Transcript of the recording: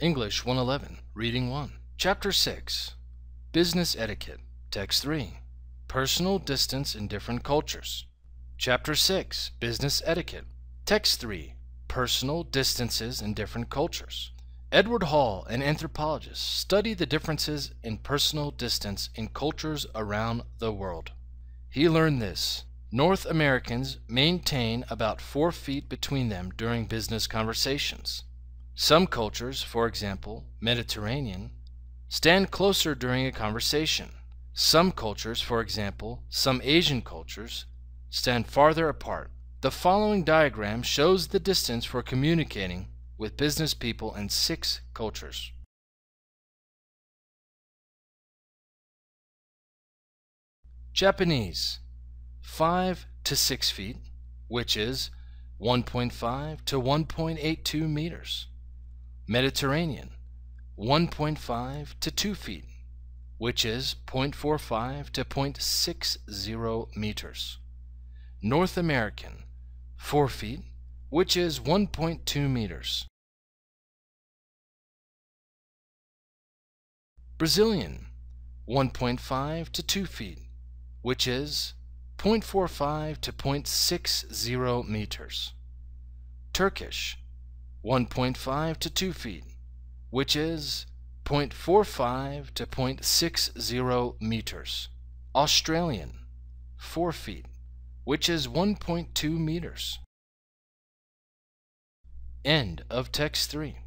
English 111, Reading 1. Chapter 6 Business Etiquette, Text 3 Personal Distance in Different Cultures. Chapter 6 Business Etiquette, Text 3 Personal Distances in Different Cultures. Edward Hall, an anthropologist, studied the differences in personal distance in cultures around the world. He learned this North Americans maintain about four feet between them during business conversations. Some cultures, for example, Mediterranean, stand closer during a conversation. Some cultures, for example, some Asian cultures, stand farther apart. The following diagram shows the distance for communicating with business people in six cultures. Japanese 5 to 6 feet, which is 1.5 to 1.82 meters. Mediterranean 1.5 to 2 feet, which is 0.45 to 0.60 meters. North American 4 feet, which is 1.2 meters. Brazilian 1.5 to 2 feet, which is 0.45 to 0.60 meters. Turkish 1.5 to 2 feet, which is 0.45 to 0.60 meters. Australian 4 feet, which is 1.2 meters. End of text 3.